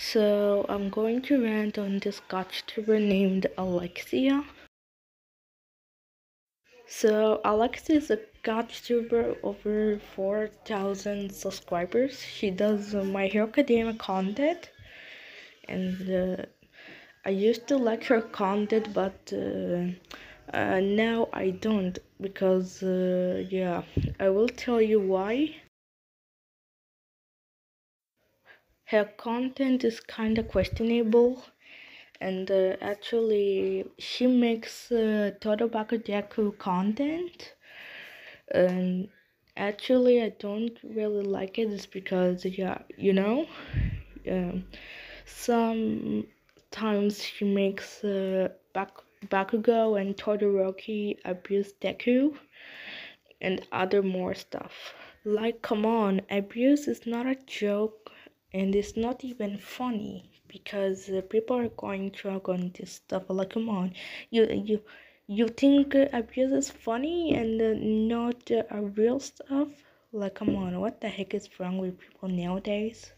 So I'm going to rant on this GachaTuber named Alexia. So Alexia is a GachaTuber over 4,000 subscribers. She does My Hero Academia content, and uh, I used to like her content, but uh, uh, now I don't because uh, yeah, I will tell you why. Her content is kind of questionable and uh, actually she makes uh, Todobaku content. And actually I don't really like it just because yeah you know um, sometimes she makes uh, Bak- Bakugo and Todoroki abuse Deku and other more stuff. Like come on abuse is not a joke and it's not even funny because uh, people are going drunk on this stuff like come on you you you think abuse is funny and uh, not uh, real stuff? Like come on what the heck is wrong with people nowadays